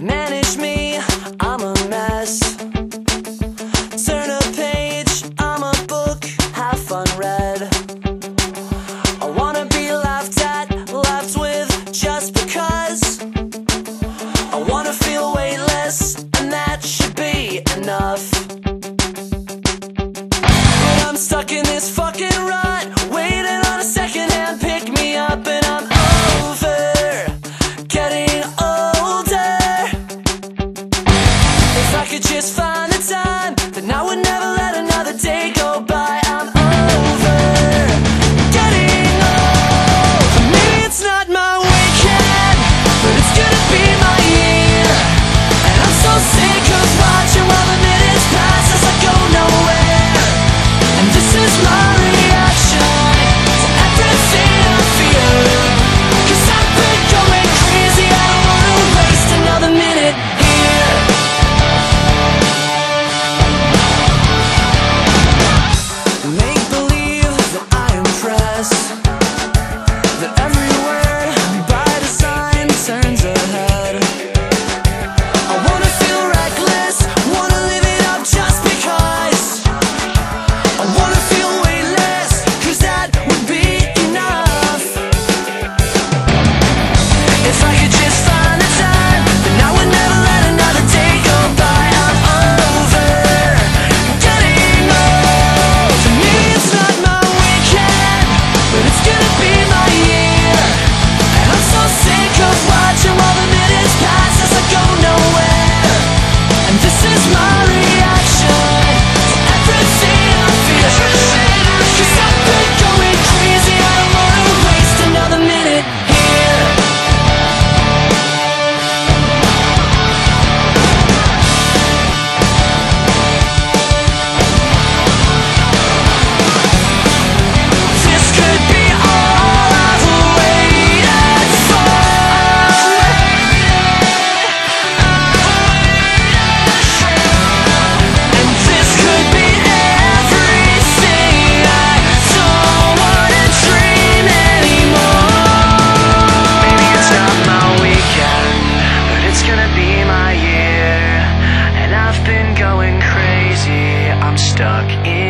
Many just find the time. Then I would never let another day go by. I'm over. Getting old. Maybe it's not my weekend But it's gonna be my year. And I'm so sick of watching while the minutes pass As I go nowhere. And this is my stuck in